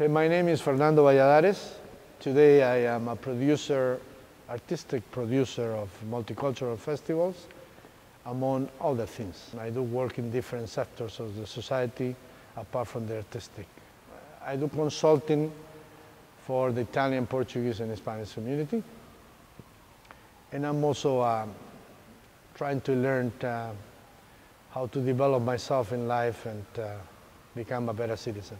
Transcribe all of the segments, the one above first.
Okay, my name is Fernando Valladares. Today I am a producer, artistic producer of multicultural festivals, among other things. I do work in different sectors of the society apart from the artistic. I do consulting for the Italian, Portuguese, and Spanish community. And I'm also uh, trying to learn uh, how to develop myself in life and uh, become a better citizen.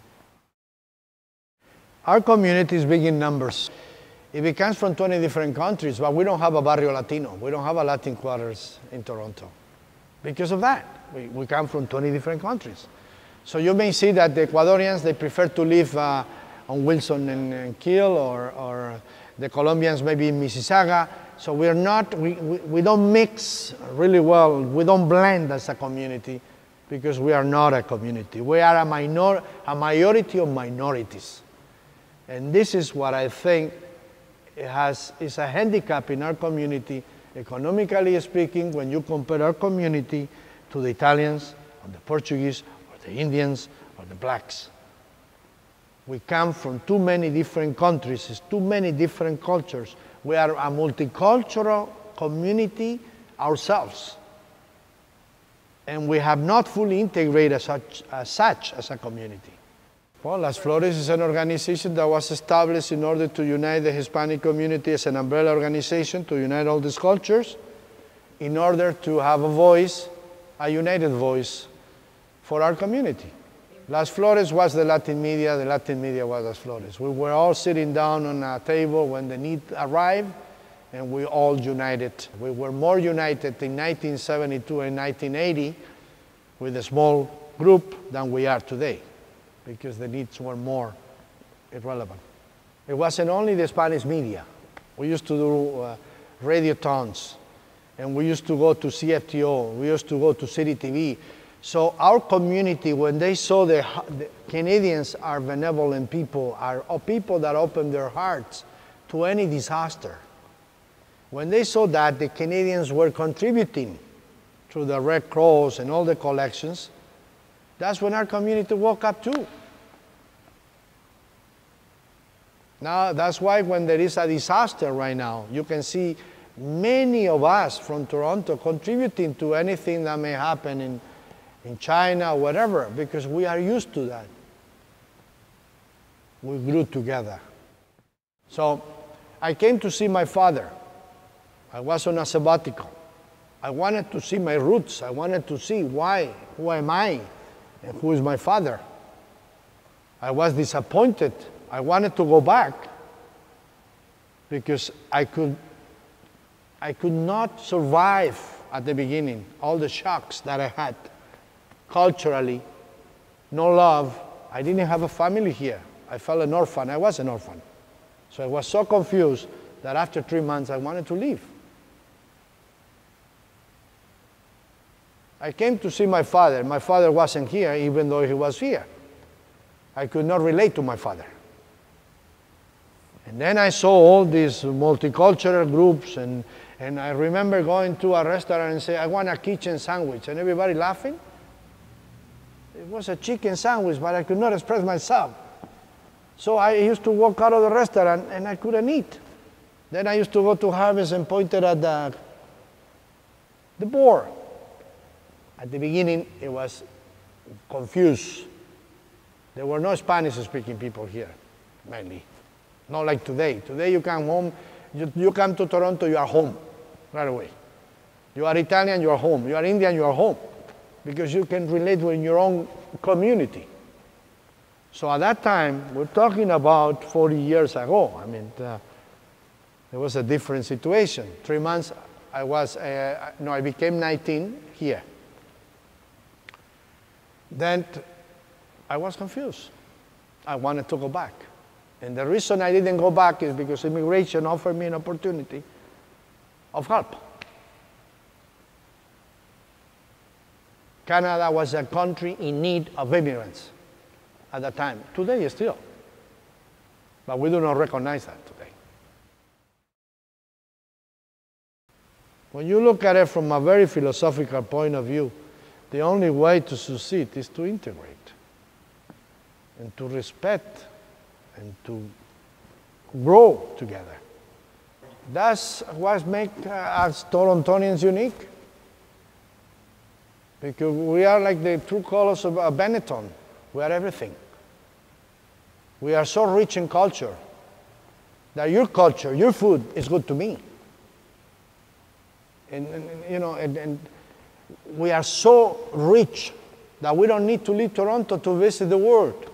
Our community is big in numbers. It comes from 20 different countries, but we don't have a barrio Latino. We don't have a Latin quarters in Toronto. Because of that, we, we come from 20 different countries. So you may see that the Ecuadorians, they prefer to live uh, on Wilson and, and Keele, or, or the Colombians maybe in Mississauga. So we're not, we, we, we don't mix really well. We don't blend as a community because we are not a community. We are a, minor, a majority of minorities. And this is what I think has, is a handicap in our community, economically speaking, when you compare our community to the Italians, or the Portuguese, or the Indians, or the blacks. We come from too many different countries, it's too many different cultures. We are a multicultural community ourselves. And we have not fully integrated as such as, such as a community. Well, Las Flores is an organization that was established in order to unite the Hispanic community as an umbrella organization to unite all these cultures in order to have a voice, a united voice for our community. Las Flores was the Latin media, the Latin media was Las Flores. We were all sitting down on a table when the need arrived and we all united. We were more united in 1972 and 1980 with a small group than we are today because the needs were more irrelevant. It wasn't only the Spanish media. We used to do uh, radiothons, and we used to go to CFTO, we used to go to City TV. So our community, when they saw the, the Canadians are benevolent people, are people that open their hearts to any disaster. When they saw that the Canadians were contributing through the Red Cross and all the collections, that's when our community woke up too. Now, that's why when there is a disaster right now, you can see many of us from Toronto contributing to anything that may happen in, in China or whatever, because we are used to that. We grew together. So I came to see my father. I was on a sabbatical. I wanted to see my roots. I wanted to see why, who am I? Who is my father. I was disappointed. I wanted to go back because I could, I could not survive at the beginning all the shocks that I had culturally, no love. I didn't have a family here. I felt an orphan. I was an orphan. So I was so confused that after three months I wanted to leave. I came to see my father. My father wasn't here, even though he was here. I could not relate to my father. And then I saw all these multicultural groups, and, and I remember going to a restaurant and say, I want a kitchen sandwich, and everybody laughing. It was a chicken sandwich, but I could not express myself. So I used to walk out of the restaurant and I couldn't eat. Then I used to go to Harvey's and pointed at the, the board. At the beginning, it was confused. There were no Spanish speaking people here, mainly. Not like today. Today, you come home, you, you come to Toronto, you are home right away. You are Italian, you are home. You are Indian, you are home. Because you can relate with your own community. So at that time, we're talking about 40 years ago. I mean, uh, there was a different situation. Three months, I was, uh, no, I became 19 here. Then I was confused. I wanted to go back. And the reason I didn't go back is because immigration offered me an opportunity of help. Canada was a country in need of immigrants at that time. Today, still. But we do not recognize that today. When you look at it from a very philosophical point of view, the only way to succeed is to integrate and to respect and to grow together. That's what makes us Torontonians unique. Because we are like the true colors of Benetton. We are everything. We are so rich in culture that your culture, your food is good to me. And, and you know, and, and we are so rich that we don't need to leave Toronto to visit the world.